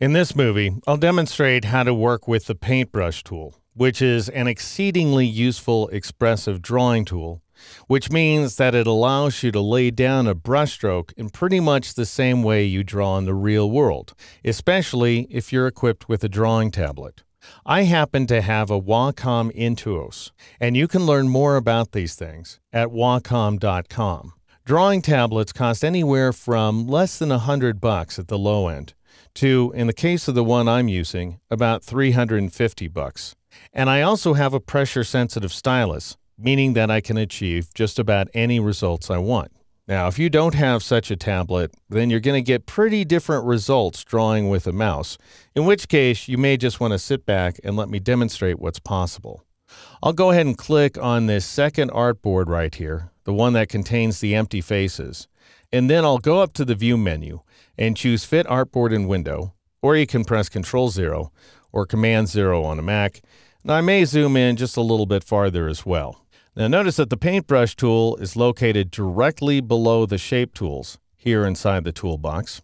In this movie, I'll demonstrate how to work with the paintbrush tool, which is an exceedingly useful expressive drawing tool, which means that it allows you to lay down a brushstroke in pretty much the same way you draw in the real world, especially if you're equipped with a drawing tablet. I happen to have a Wacom Intuos, and you can learn more about these things at wacom.com. Drawing tablets cost anywhere from less than a hundred bucks at the low end to, in the case of the one I'm using, about 350 bucks. And I also have a pressure sensitive stylus, meaning that I can achieve just about any results I want. Now, if you don't have such a tablet, then you're going to get pretty different results drawing with a mouse, in which case you may just want to sit back and let me demonstrate what's possible. I'll go ahead and click on this second artboard right here, the one that contains the empty faces, and then I'll go up to the View menu and choose Fit Artboard in Window, or you can press Control 0 or Command 0 on a Mac. Now I may zoom in just a little bit farther as well. Now notice that the paintbrush tool is located directly below the shape tools here inside the toolbox.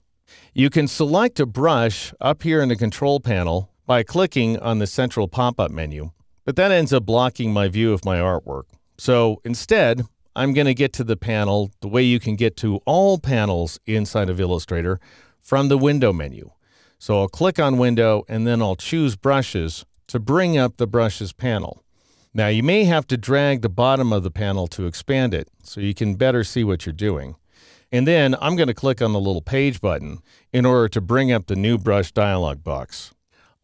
You can select a brush up here in the control panel by clicking on the central pop-up menu, but that ends up blocking my view of my artwork. So instead, I'm going to get to the panel the way you can get to all panels inside of Illustrator from the window menu. So I'll click on window and then I'll choose brushes to bring up the brushes panel. Now you may have to drag the bottom of the panel to expand it so you can better see what you're doing. And then I'm going to click on the little page button in order to bring up the new brush dialog box.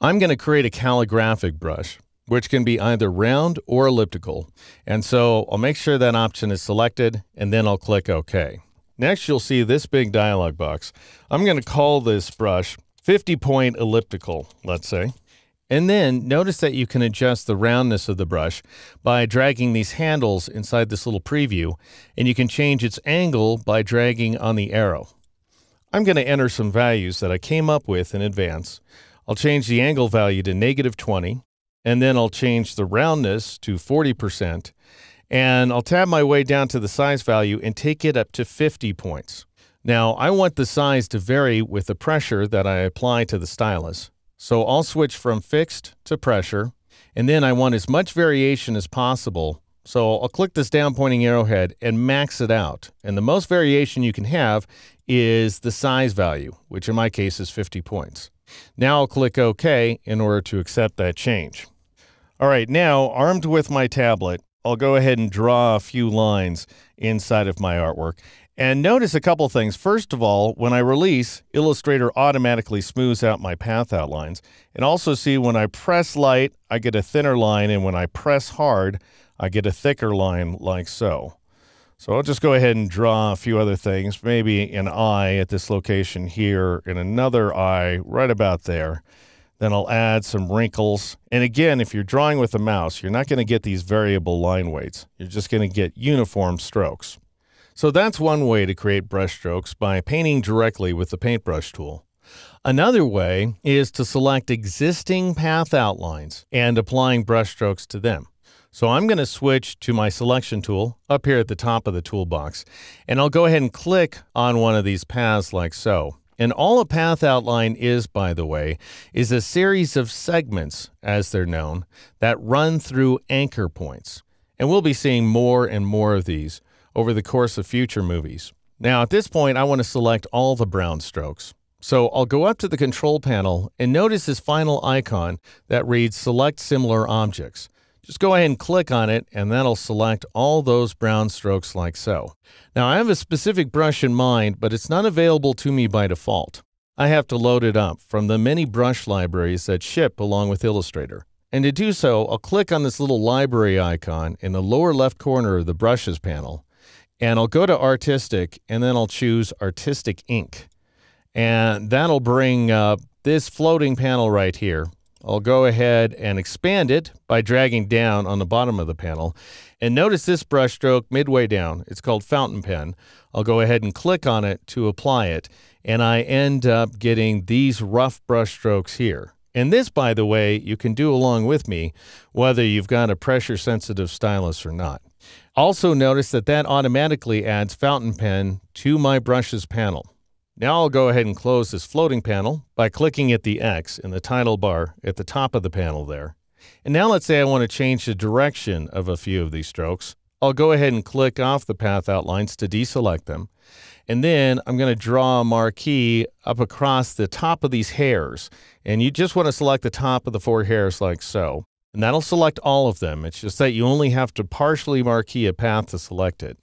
I'm going to create a calligraphic brush which can be either round or elliptical. And so I'll make sure that option is selected and then I'll click OK. Next, you'll see this big dialog box. I'm going to call this brush 50 point elliptical, let's say. And then notice that you can adjust the roundness of the brush by dragging these handles inside this little preview, and you can change its angle by dragging on the arrow. I'm going to enter some values that I came up with in advance. I'll change the angle value to negative 20, and then I'll change the roundness to 40%, and I'll tab my way down to the size value and take it up to 50 points. Now, I want the size to vary with the pressure that I apply to the stylus. So I'll switch from fixed to pressure, and then I want as much variation as possible. So I'll click this down pointing arrowhead and max it out. And the most variation you can have is the size value, which in my case is 50 points. Now I'll click OK in order to accept that change. All right, now armed with my tablet, I'll go ahead and draw a few lines inside of my artwork. And notice a couple things. First of all, when I release, Illustrator automatically smooths out my path outlines. And also see when I press light, I get a thinner line, and when I press hard, I get a thicker line like so. So I'll just go ahead and draw a few other things, maybe an eye at this location here and another eye right about there. Then I'll add some wrinkles. And again, if you're drawing with a mouse, you're not going to get these variable line weights. You're just going to get uniform strokes. So that's one way to create brush strokes by painting directly with the paintbrush tool. Another way is to select existing path outlines and applying brush strokes to them. So I'm going to switch to my selection tool up here at the top of the toolbox, and I'll go ahead and click on one of these paths like so. And all a path outline is, by the way, is a series of segments, as they're known, that run through anchor points. And we'll be seeing more and more of these over the course of future movies. Now, at this point, I want to select all the brown strokes. So I'll go up to the control panel and notice this final icon that reads Select Similar Objects. Just go ahead and click on it and that'll select all those brown strokes like so. Now I have a specific brush in mind, but it's not available to me by default. I have to load it up from the many brush libraries that ship along with Illustrator. And to do so, I'll click on this little library icon in the lower left corner of the brushes panel. And I'll go to artistic and then I'll choose artistic ink. And that'll bring up this floating panel right here I'll go ahead and expand it by dragging down on the bottom of the panel. And notice this brush stroke midway down. It's called fountain pen. I'll go ahead and click on it to apply it. And I end up getting these rough brush strokes here. And this, by the way, you can do along with me, whether you've got a pressure sensitive stylus or not. Also notice that that automatically adds fountain pen to my brushes panel. Now I'll go ahead and close this floating panel by clicking at the X in the title bar at the top of the panel there. And now let's say I want to change the direction of a few of these strokes. I'll go ahead and click off the path outlines to deselect them. And then I'm going to draw a marquee up across the top of these hairs. And you just want to select the top of the four hairs like so. And that'll select all of them. It's just that you only have to partially marquee a path to select it.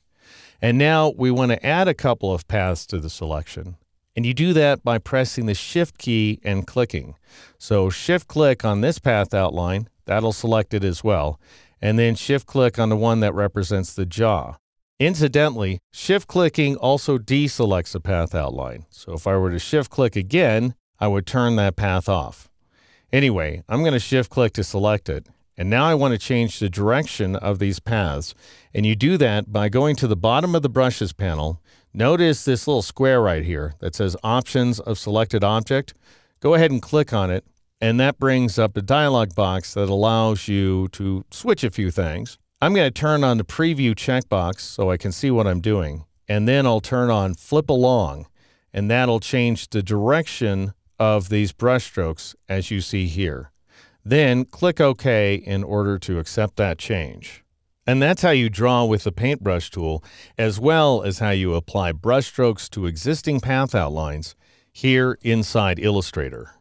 And now we want to add a couple of paths to the selection. And you do that by pressing the Shift key and clicking. So Shift click on this path outline, that'll select it as well. And then Shift click on the one that represents the jaw. Incidentally, shift clicking also deselects a path outline. So if I were to shift click again, I would turn that path off. Anyway, I'm going to shift click to select it. And now I want to change the direction of these paths. And you do that by going to the bottom of the brushes panel. Notice this little square right here that says options of selected object. Go ahead and click on it. And that brings up a dialog box that allows you to switch a few things. I'm going to turn on the preview checkbox so I can see what I'm doing. And then I'll turn on flip along and that'll change the direction of these brushstrokes as you see here. Then click OK in order to accept that change. And that's how you draw with the paintbrush tool, as well as how you apply brushstrokes to existing path outlines here inside Illustrator.